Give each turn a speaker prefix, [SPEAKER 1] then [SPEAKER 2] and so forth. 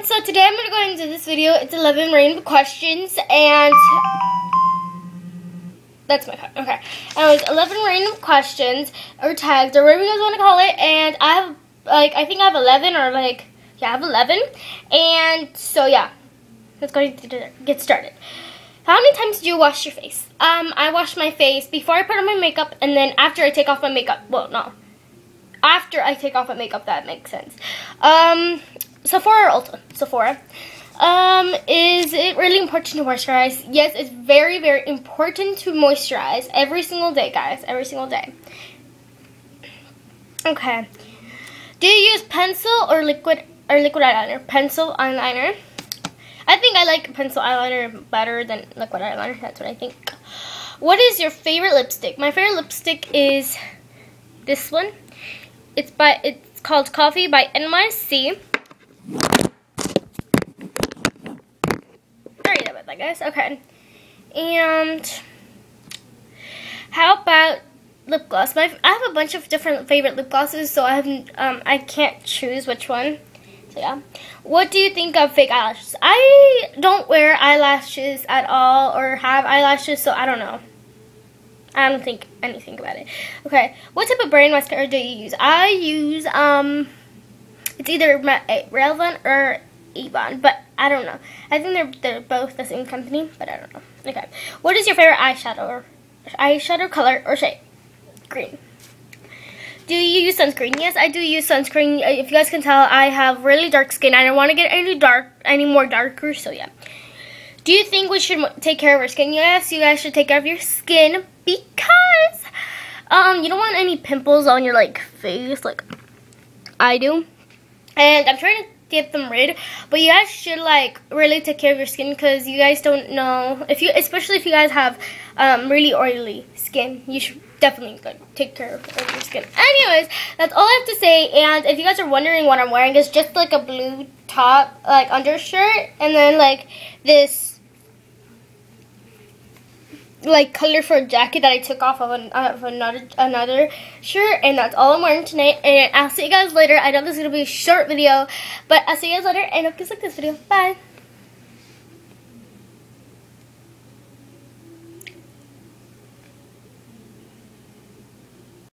[SPEAKER 1] so today I'm going to go into this video. It's 11 random questions and that's my card. Okay. Was 11 random questions or tags or whatever you guys want to call it and I have like I think I have 11 or like yeah, I have 11. And so yeah. Let's go get started. How many times do you wash your face? Um, I wash my face before I put on my makeup and then after I take off my makeup. Well, no. After I take off my makeup, that makes sense. Um, Ulta? Sephora. Um, is it really important to moisturize? Yes, it's very, very important to moisturize every single day, guys. Every single day. Okay. Do you use pencil or liquid or liquid eyeliner? Pencil eyeliner. I think I like pencil eyeliner better than liquid eyeliner. That's what I think. What is your favorite lipstick? My favorite lipstick is this one. It's by it's called Coffee by NYC. Sorry about that, guys. Okay. And how about lip gloss? My I have a bunch of different favorite lip glosses, so I haven't um I can't choose which one. So yeah. What do you think of fake eyelashes? I don't wear eyelashes at all or have eyelashes, so I don't know. I don't think anything about it. Okay, what type of brand mascara do you use? I use, um, it's either Revlon or Avon, but I don't know. I think they're, they're both the same company, but I don't know. Okay, what is your favorite eyeshadow or eyeshadow color or shade? Green. Do you use sunscreen? Yes, I do use sunscreen. If you guys can tell, I have really dark skin. I don't want to get any dark, any more darker, so yeah. Do you think we should take care of our skin? Yes, you guys should take care of your skin because um you don't want any pimples on your like face like I do. And I'm trying to get them rid, but you guys should like really take care of your skin because you guys don't know if you especially if you guys have um really oily skin, you should definitely like, take care of your skin. Anyways, that's all I have to say. And if you guys are wondering what I'm wearing, it's just like a blue top, like undershirt, and then like this like color colorful jacket that I took off of, an, of another another shirt and that's all I'm wearing tonight and I'll see you guys later. I know this is to be a short video but I'll see you guys later and hope you like this video. Bye!